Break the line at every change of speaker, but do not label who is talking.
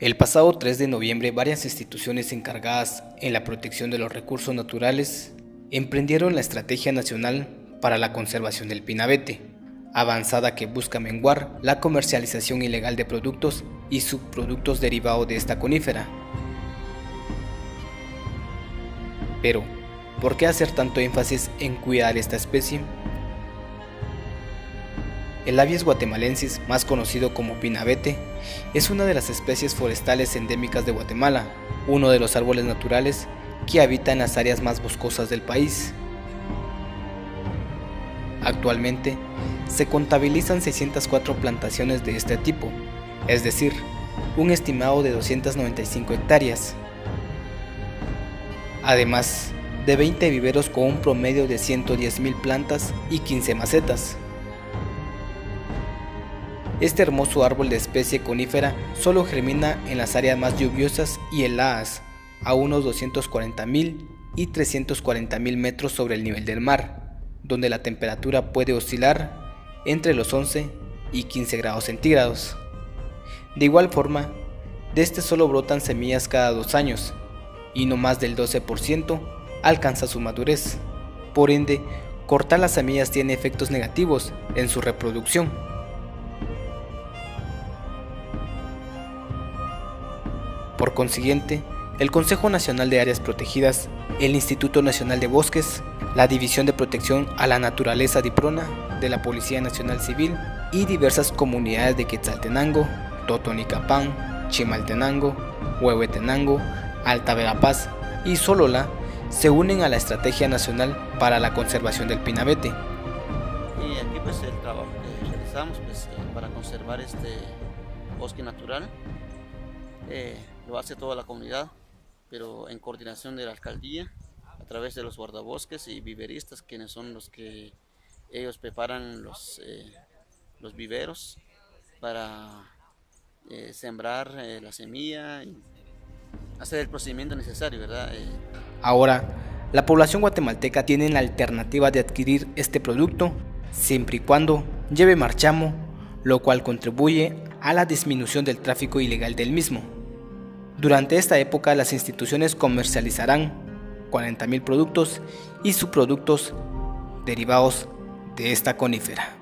El pasado 3 de noviembre, varias instituciones encargadas en la protección de los recursos naturales emprendieron la Estrategia Nacional para la Conservación del Pinabete, avanzada que busca menguar la comercialización ilegal de productos y subproductos derivados de esta conífera. Pero, ¿por qué hacer tanto énfasis en cuidar esta especie? El Abies guatemalensis, más conocido como pinabete, es una de las especies forestales endémicas de Guatemala, uno de los árboles naturales que habita en las áreas más boscosas del país. Actualmente, se contabilizan 604 plantaciones de este tipo, es decir, un estimado de 295 hectáreas. Además, de 20 viveros con un promedio de 110.000 plantas y 15 macetas. Este hermoso árbol de especie conífera solo germina en las áreas más lluviosas y heladas, a unos 240.000 y 340.000 metros sobre el nivel del mar, donde la temperatura puede oscilar entre los 11 y 15 grados centígrados. De igual forma, de este solo brotan semillas cada dos años, y no más del 12% alcanza su madurez. Por ende, cortar las semillas tiene efectos negativos en su reproducción. Por consiguiente, el Consejo Nacional de Áreas Protegidas, el Instituto Nacional de Bosques, la División de Protección a la Naturaleza DIPRONA de la Policía Nacional Civil y diversas comunidades de Quetzaltenango, Totonicapán, Chimaltenango, Huehuetenango, Alta Verapaz y Solola se unen a la Estrategia Nacional para la Conservación del Pinabete.
Y aquí pues el trabajo que realizamos pues, eh, para conservar este bosque natural eh, lo hace toda la comunidad, pero en coordinación de la alcaldía, a través de los guardabosques y viveristas, quienes son los que ellos preparan los, eh, los viveros para eh, sembrar eh, la semilla y hacer el procedimiento necesario, ¿verdad?
Ahora, la población guatemalteca tiene la alternativa de adquirir este producto siempre y cuando lleve marchamo, lo cual contribuye a la disminución del tráfico ilegal del mismo. Durante esta época las instituciones comercializarán 40.000 productos y subproductos derivados de esta conífera.